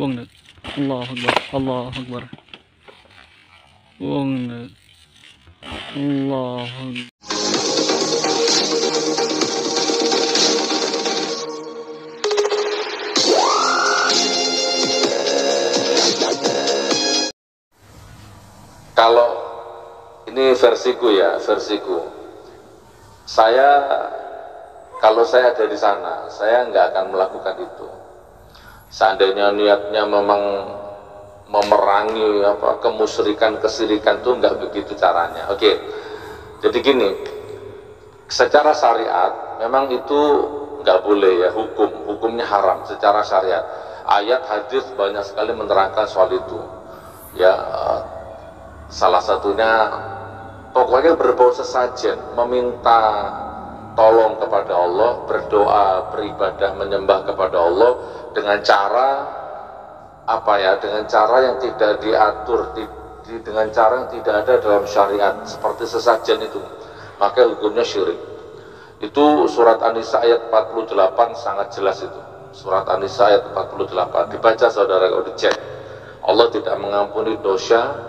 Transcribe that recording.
Wong na. Allahu Akbar. Allahu Akbar. Wong na. Akbar. Kalau ini versiku ya, versiku. Saya kalau saya ada di sana, saya nggak akan melakukan itu. Seandainya niatnya memang memerangi apa kemusyrikan kesirikan itu nggak begitu caranya. Oke, jadi gini, secara syariat memang itu nggak boleh ya hukum, hukumnya haram secara syariat. Ayat hadis banyak sekali menerangkan soal itu. Ya, eh, salah satunya pokoknya berbau sesajen meminta tolong kepada Allah berdoa beribadah menyembah kepada Allah dengan cara apa ya? Dengan cara yang tidak diatur di, di- dengan cara yang tidak ada dalam syariat seperti sesajen itu. Maka hukumnya syirik. Itu surat An-Nisa ayat 48 sangat jelas itu. Surat An-Nisa ayat 48 dibaca saudara kalau dicek. Allah tidak mengampuni dosa